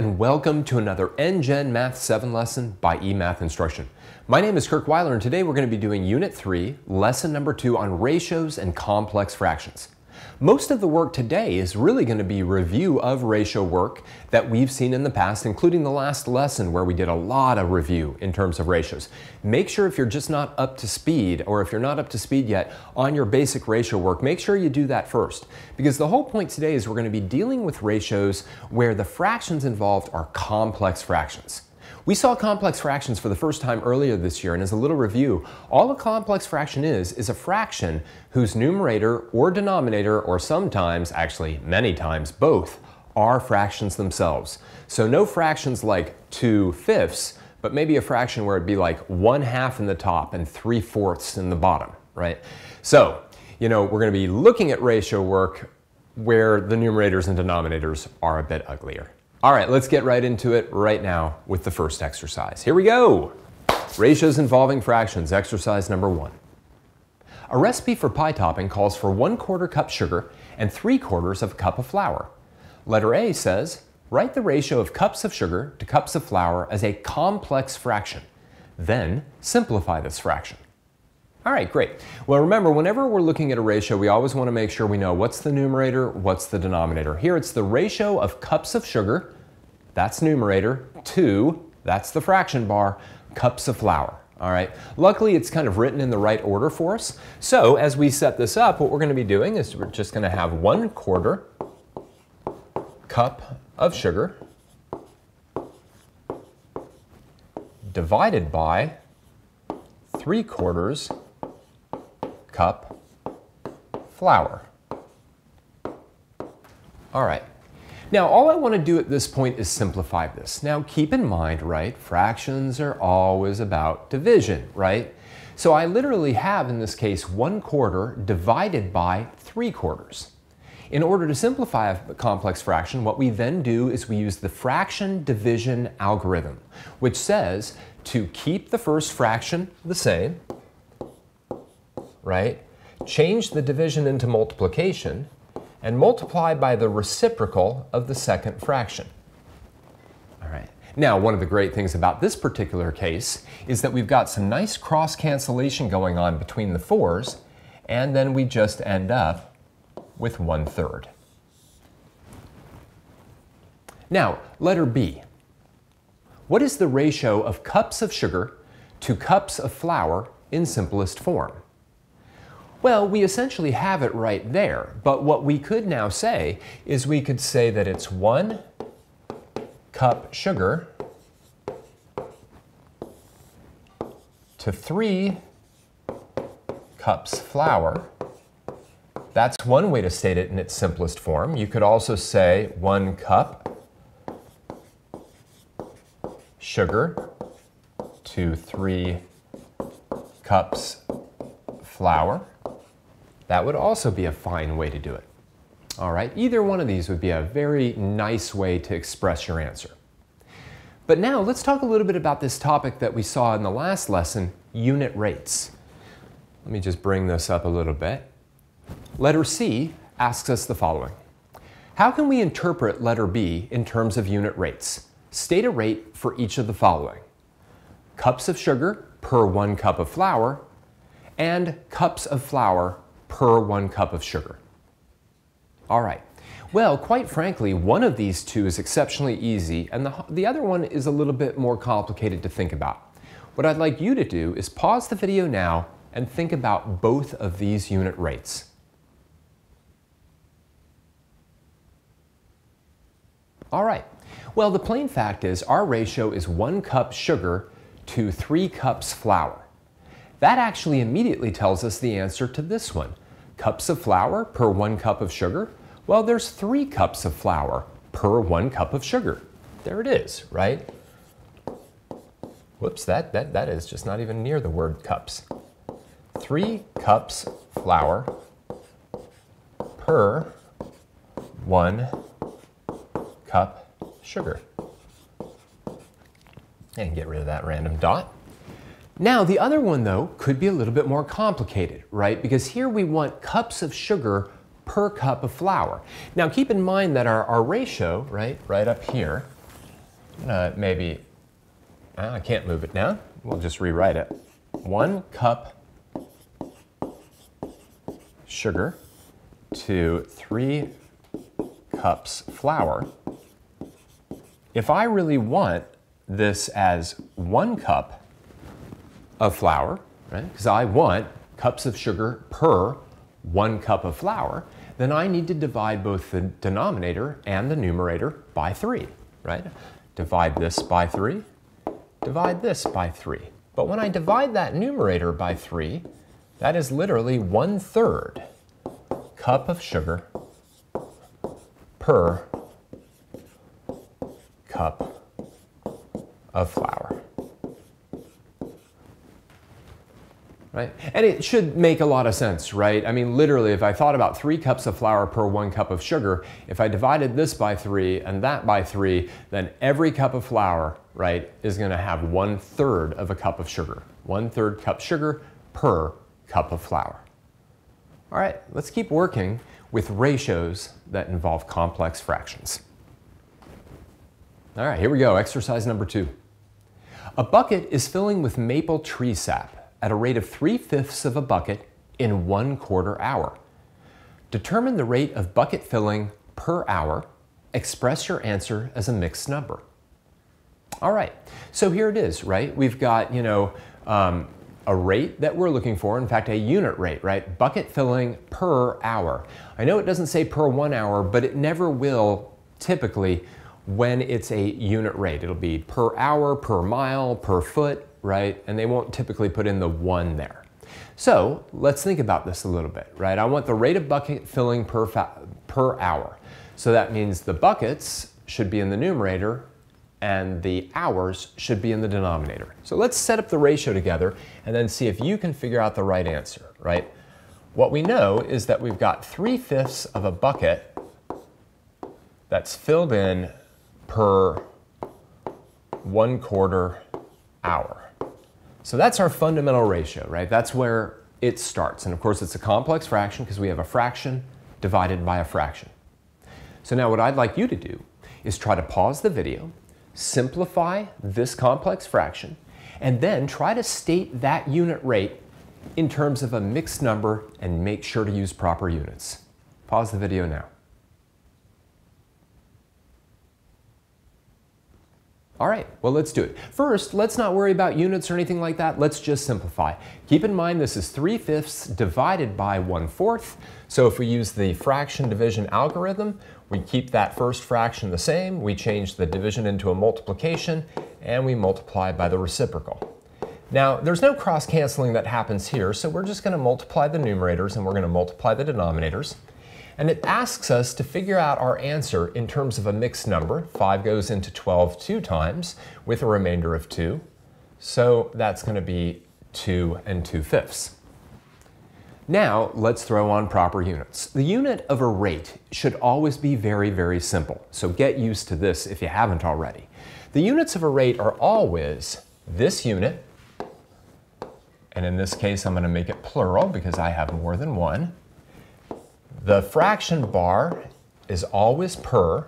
and welcome to another NGen Math 7 lesson by eMath Instruction. My name is Kirk Weiler and today we're going to be doing Unit 3, Lesson number 2 on ratios and complex fractions. Most of the work today is really going to be review of ratio work that we've seen in the past, including the last lesson where we did a lot of review in terms of ratios. Make sure if you're just not up to speed or if you're not up to speed yet on your basic ratio work, make sure you do that first. Because the whole point today is we're going to be dealing with ratios where the fractions involved are complex fractions. We saw complex fractions for the first time earlier this year, and as a little review, all a complex fraction is, is a fraction whose numerator or denominator, or sometimes, actually many times, both, are fractions themselves. So no fractions like 2 fifths, but maybe a fraction where it'd be like 1 half in the top and 3 fourths in the bottom, right? So, you know, we're going to be looking at ratio work where the numerators and denominators are a bit uglier. All right, let's get right into it right now with the first exercise. Here we go. Ratios involving fractions, exercise number one. A recipe for pie topping calls for one quarter cup sugar and three quarters of a cup of flour. Letter A says, write the ratio of cups of sugar to cups of flour as a complex fraction. Then simplify this fraction. All right, great. Well, remember, whenever we're looking at a ratio, we always want to make sure we know what's the numerator, what's the denominator. Here it's the ratio of cups of sugar, that's numerator, to, that's the fraction bar, cups of flour. All right. Luckily, it's kind of written in the right order for us. So as we set this up, what we're going to be doing is we're just going to have one quarter cup of sugar divided by three quarters cup flour. All right. Now, all I want to do at this point is simplify this. Now, keep in mind, right, fractions are always about division, right? So I literally have, in this case, 1 quarter divided by 3 quarters. In order to simplify a complex fraction, what we then do is we use the fraction division algorithm, which says to keep the first fraction the same, right? Change the division into multiplication and multiply by the reciprocal of the second fraction. All right. Now, one of the great things about this particular case is that we've got some nice cross cancellation going on between the fours, and then we just end up with one third. Now, letter B. What is the ratio of cups of sugar to cups of flour in simplest form? Well, we essentially have it right there, but what we could now say is we could say that it's one cup sugar to three cups flour. That's one way to state it in its simplest form. You could also say one cup sugar to three cups flour. That would also be a fine way to do it. All right, either one of these would be a very nice way to express your answer. But now let's talk a little bit about this topic that we saw in the last lesson, unit rates. Let me just bring this up a little bit. Letter C asks us the following. How can we interpret letter B in terms of unit rates? State a rate for each of the following. Cups of sugar per one cup of flour and cups of flour per one cup of sugar. All right. Well, quite frankly, one of these two is exceptionally easy, and the, the other one is a little bit more complicated to think about. What I'd like you to do is pause the video now and think about both of these unit rates. All right. Well, the plain fact is our ratio is one cup sugar to three cups flour. That actually immediately tells us the answer to this one. Cups of flour per one cup of sugar? Well, there's three cups of flour per one cup of sugar. There it is, right? Whoops, that, that, that is just not even near the word cups. Three cups flour per one cup sugar. And get rid of that random dot. Now, the other one, though, could be a little bit more complicated, right? Because here we want cups of sugar per cup of flour. Now, keep in mind that our, our ratio, right, right up here, uh, maybe, uh, I can't move it now. We'll just rewrite it. One cup sugar to three cups flour. If I really want this as one cup of flour, right? Because I want cups of sugar per one cup of flour, then I need to divide both the denominator and the numerator by three, right? Divide this by three, divide this by three. But when I divide that numerator by three, that is literally one third cup of sugar per cup of flour. Right? And it should make a lot of sense, right? I mean, literally, if I thought about three cups of flour per one cup of sugar, if I divided this by three and that by three, then every cup of flour, right, is gonna have one third of a cup of sugar. One third cup sugar per cup of flour. All right, let's keep working with ratios that involve complex fractions. All right, here we go, exercise number two. A bucket is filling with maple tree sap at a rate of 3 fifths of a bucket in one quarter hour. Determine the rate of bucket filling per hour. Express your answer as a mixed number. All right, so here it is, right? We've got, you know, um, a rate that we're looking for, in fact, a unit rate, right? Bucket filling per hour. I know it doesn't say per one hour, but it never will typically when it's a unit rate. It'll be per hour, per mile, per foot, right? And they won't typically put in the one there. So let's think about this a little bit, right? I want the rate of bucket filling per, per hour. So that means the buckets should be in the numerator and the hours should be in the denominator. So let's set up the ratio together and then see if you can figure out the right answer, right? What we know is that we've got 3 fifths of a bucket that's filled in per one quarter hour. So that's our fundamental ratio, right? That's where it starts. And of course, it's a complex fraction because we have a fraction divided by a fraction. So now what I'd like you to do is try to pause the video simplify this complex fraction, and then try to state that unit rate in terms of a mixed number and make sure to use proper units. Pause the video now. All right, well, let's do it. First, let's not worry about units or anything like that. Let's just simplify. Keep in mind this is 3 fifths divided by 1 fourth. So if we use the fraction division algorithm, we keep that first fraction the same, we change the division into a multiplication, and we multiply by the reciprocal. Now, there's no cross canceling that happens here, so we're just going to multiply the numerators and we're going to multiply the denominators. And it asks us to figure out our answer in terms of a mixed number. 5 goes into 12 two times with a remainder of 2. So that's going to be 2 and 2 fifths. Now, let's throw on proper units. The unit of a rate should always be very, very simple, so get used to this if you haven't already. The units of a rate are always this unit, and in this case I'm going to make it plural because I have more than one. The fraction bar is always per,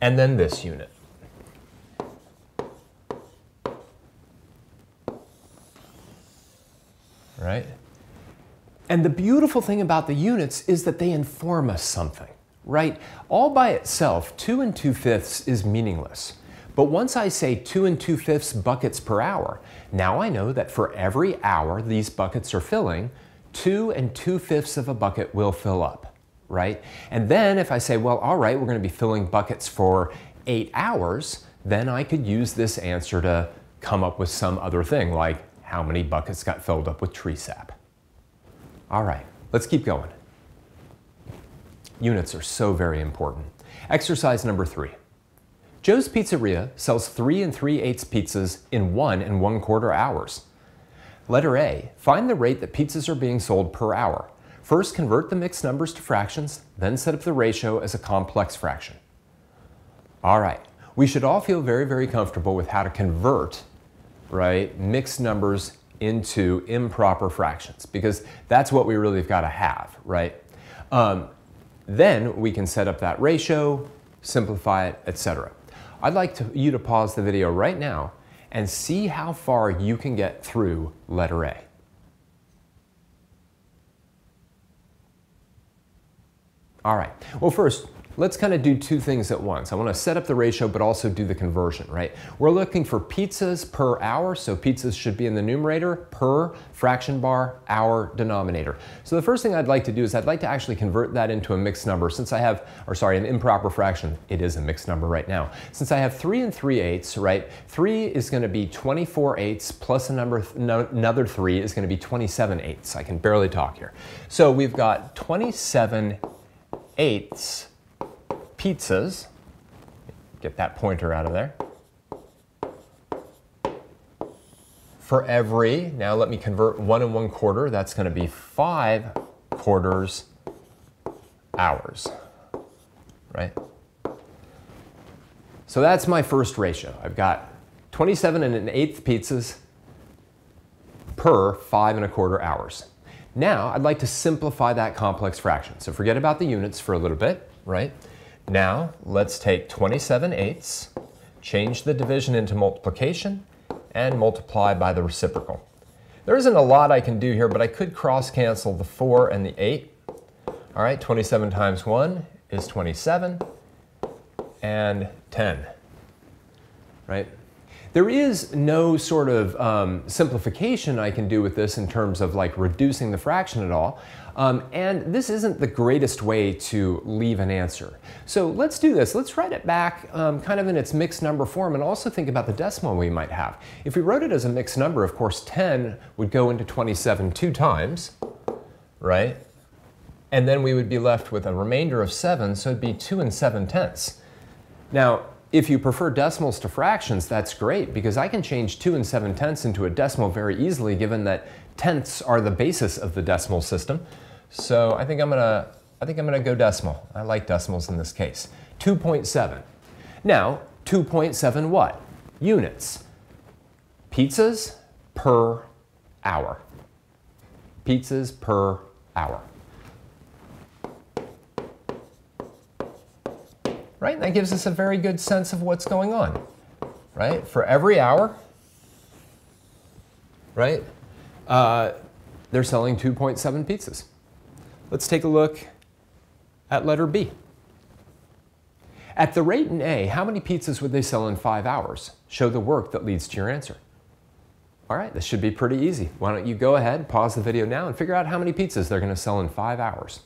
and then this unit. right? And the beautiful thing about the units is that they inform us something, right? All by itself, 2 and 2 fifths is meaningless. But once I say 2 and 2 fifths buckets per hour, now I know that for every hour these buckets are filling, 2 and 2 fifths of a bucket will fill up, right? And then if I say, well, all right, we're going to be filling buckets for 8 hours, then I could use this answer to come up with some other thing like how many buckets got filled up with tree sap. All right, let's keep going. Units are so very important. Exercise number three. Joe's Pizzeria sells three and three eighths pizzas in one and one quarter hours. Letter A, find the rate that pizzas are being sold per hour. First, convert the mixed numbers to fractions, then set up the ratio as a complex fraction. All right, we should all feel very, very comfortable with how to convert right, mixed numbers into improper fractions because that's what we really have got to have, right? Um, then we can set up that ratio, simplify it, etc. I'd like to, you to pause the video right now and see how far you can get through letter A. All right, well first, let's kind of do two things at once. I want to set up the ratio, but also do the conversion, right? We're looking for pizzas per hour, so pizzas should be in the numerator, per fraction bar, hour denominator. So the first thing I'd like to do is I'd like to actually convert that into a mixed number since I have, or sorry, an improper fraction. It is a mixed number right now. Since I have three and three eighths, right? Three is going to be 24 eighths plus a number, no, another three is going to be 27 eighths. I can barely talk here. So we've got 27 eighths pizzas. Get that pointer out of there. For every, now let me convert one and one quarter, that's gonna be five quarters hours, right? So that's my first ratio. I've got 27 and an eighth pizzas per five and a quarter hours. Now, I'd like to simplify that complex fraction. So forget about the units for a little bit, right? Now, let's take 27 eighths, change the division into multiplication, and multiply by the reciprocal. There isn't a lot I can do here, but I could cross cancel the 4 and the 8. All right, 27 times 1 is 27, and 10, right? There is no sort of um, simplification I can do with this in terms of like reducing the fraction at all. Um, and this isn't the greatest way to leave an answer. So let's do this. Let's write it back um, kind of in its mixed number form and also think about the decimal we might have. If we wrote it as a mixed number, of course, 10 would go into 27 two times, right? And then we would be left with a remainder of 7, so it'd be 2 and 7 tenths. Now, if you prefer decimals to fractions, that's great because I can change 2 and 7 tenths into a decimal very easily given that tenths are the basis of the decimal system. So I think I'm gonna, I think I'm gonna go decimal. I like decimals in this case. 2.7. Now, 2.7 what? Units. Pizzas per hour. Pizzas per hour. Right? That gives us a very good sense of what's going on. Right? For every hour, right? Uh, they're selling 2.7 pizzas. Let's take a look at letter B. At the rate in A, how many pizzas would they sell in five hours? Show the work that leads to your answer. All right, this should be pretty easy. Why don't you go ahead, pause the video now, and figure out how many pizzas they're going to sell in five hours.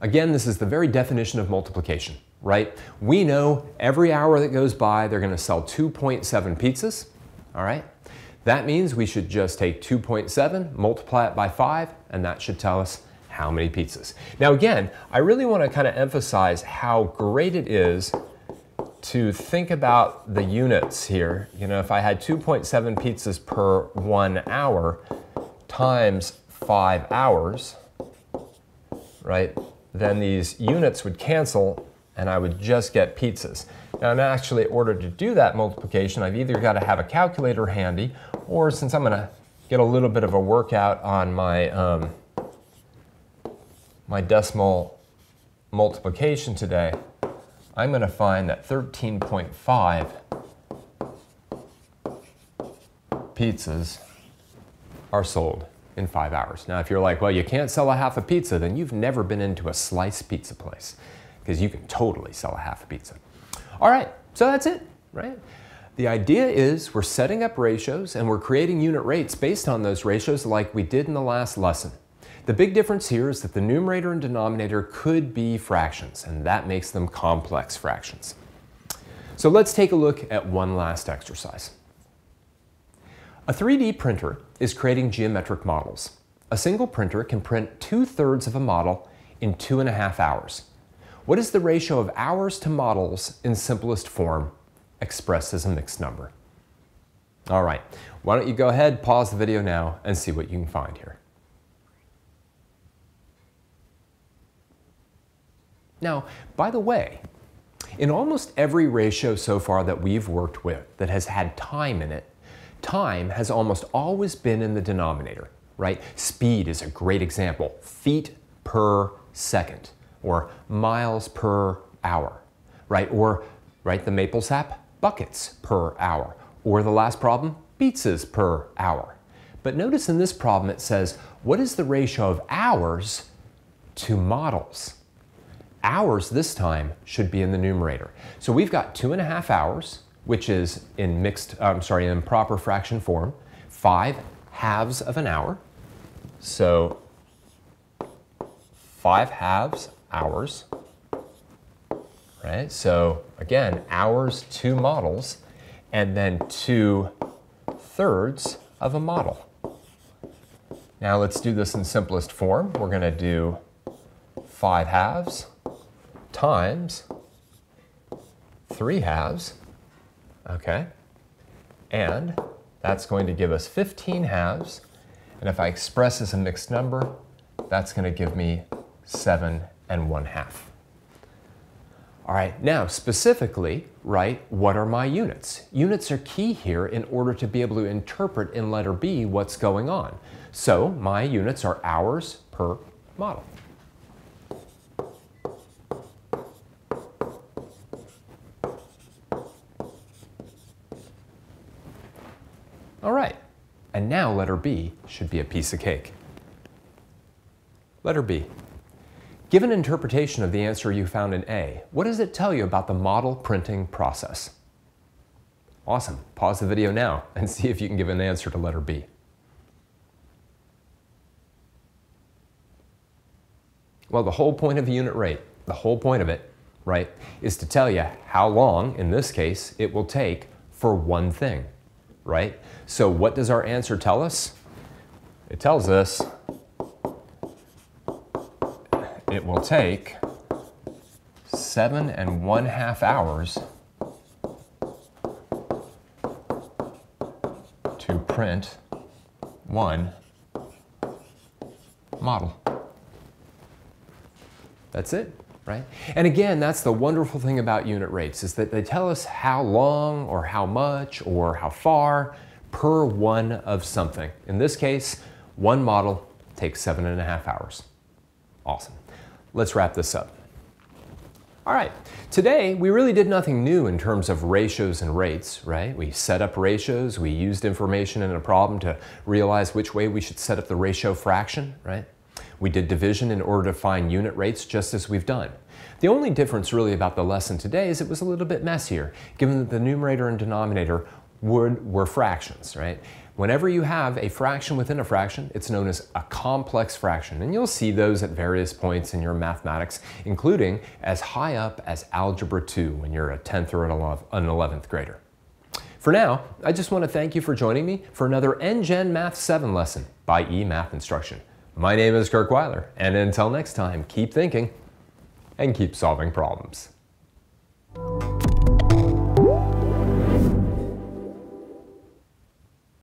Again, this is the very definition of multiplication, right? We know every hour that goes by, they're going to sell 2.7 pizzas, all right? That means we should just take 2.7, multiply it by 5, and that should tell us how many pizzas. Now again, I really want to kind of emphasize how great it is to think about the units here. You know, if I had 2.7 pizzas per one hour times five hours, right, then these units would cancel and I would just get pizzas. Now, in actually, in order to do that multiplication, I've either got to have a calculator handy, or since I'm going to get a little bit of a workout on my, um, my decimal multiplication today, I'm going to find that 13.5 pizzas are sold in five hours. Now, if you're like, well, you can't sell a half a pizza, then you've never been into a slice pizza place because you can totally sell a half a pizza. All right, so that's it, right? The idea is we're setting up ratios and we're creating unit rates based on those ratios like we did in the last lesson. The big difference here is that the numerator and denominator could be fractions, and that makes them complex fractions. So let's take a look at one last exercise. A 3D printer is creating geometric models. A single printer can print two-thirds of a model in two and a half hours. What is the ratio of hours to models in simplest form expressed as a mixed number? All right, why don't you go ahead, pause the video now, and see what you can find here. Now, by the way, in almost every ratio so far that we've worked with that has had time in it, time has almost always been in the denominator, right? Speed is a great example. Feet per second or miles per hour, right? Or, right, the maple sap, buckets per hour. Or the last problem, pizzas per hour. But notice in this problem it says, what is the ratio of hours to models? Hours this time should be in the numerator. So we've got two and a half hours, which is in mixed, uh, I'm sorry, in proper fraction form, five halves of an hour. So five halves hours, right? So again, hours, to models, and then two thirds of a model. Now let's do this in simplest form. We're gonna do five halves times three halves, okay? And that's going to give us 15 halves. And if I express as a mixed number, that's going to give me 7 and 1 half. All right, now specifically, right, what are my units? Units are key here in order to be able to interpret in letter B what's going on. So my units are hours per model. All right, and now letter B should be a piece of cake. Letter B. Give an interpretation of the answer you found in A. What does it tell you about the model printing process? Awesome. Pause the video now and see if you can give an answer to letter B. Well, the whole point of a unit rate, the whole point of it, right, is to tell you how long, in this case, it will take for one thing right? So what does our answer tell us? It tells us it will take seven and one half hours to print one model. That's it right? And again, that's the wonderful thing about unit rates is that they tell us how long or how much or how far per one of something. In this case, one model takes seven and a half hours. Awesome. Let's wrap this up. All right, today we really did nothing new in terms of ratios and rates, right? We set up ratios, we used information in a problem to realize which way we should set up the ratio fraction, right? We did division in order to find unit rates just as we've done. The only difference really about the lesson today is it was a little bit messier, given that the numerator and denominator were, were fractions, right? Whenever you have a fraction within a fraction, it's known as a complex fraction. And you'll see those at various points in your mathematics, including as high up as Algebra 2 when you're a 10th or an 11th grader. For now, I just want to thank you for joining me for another NGen Math 7 lesson by eMath Instruction. My name is Kirk Weiler, and until next time, keep thinking and keep solving problems.